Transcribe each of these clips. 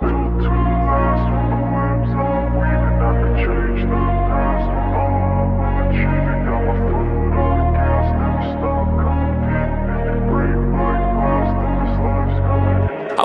was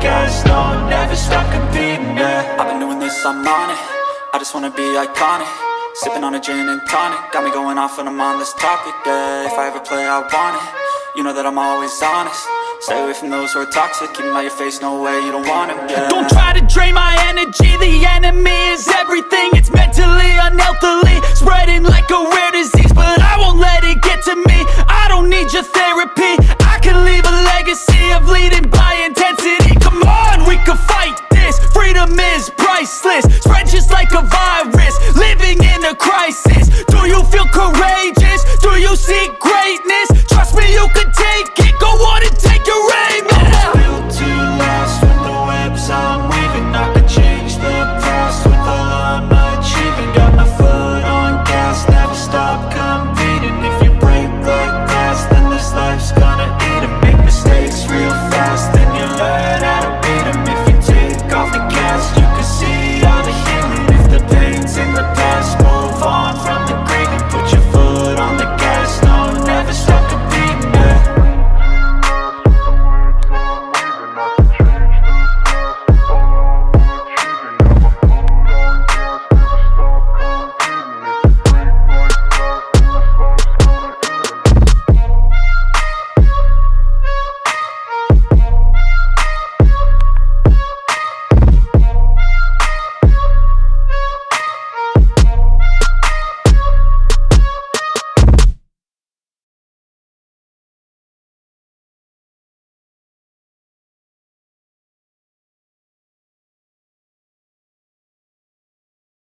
focused, no, never stop competing, yeah I've been doing this, I'm on it. I just wanna be iconic. Sipping on a gin and tonic. Got me going off on a mindless topic, yeah. If I ever play, I want it. You know that I'm always honest. Stay away from those who are toxic. Keep out your face, no way, you don't want them, yeah. Don't try to drain my energy. The enemy is everything. It's mentally, unhealthily Spreading like a rare disease. But I won't let it get to me. I don't need your therapy. Do you feel courageous? Do you seek greatness? Trust me, you can take it